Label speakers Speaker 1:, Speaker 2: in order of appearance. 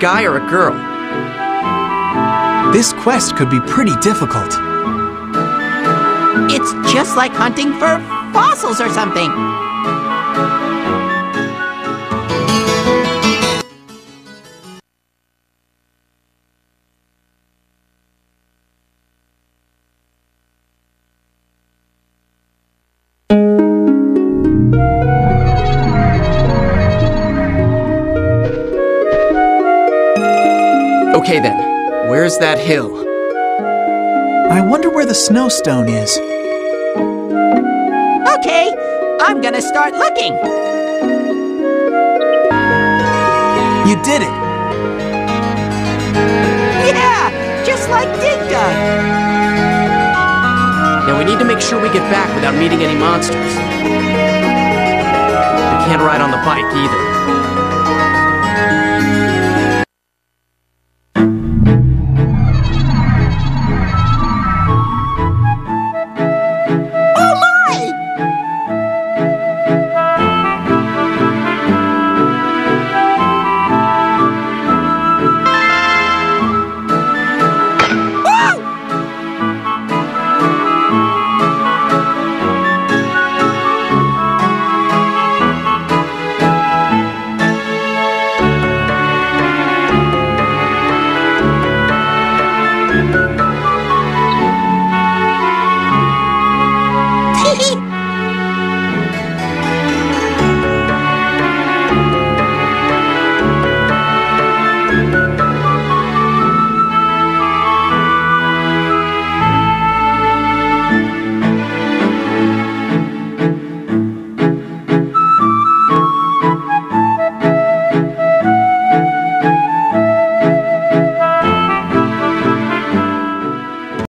Speaker 1: guy or a girl?
Speaker 2: This quest could be pretty difficult.
Speaker 3: It's just like hunting for fossils or something.
Speaker 1: Okay then, where's that hill?
Speaker 2: I wonder where the snowstone is.
Speaker 3: Okay, I'm gonna start looking.
Speaker 2: You did it!
Speaker 3: Yeah, just like Dig Dug.
Speaker 1: Now we need to make sure we get back without meeting any monsters. We can't ride on the bike either.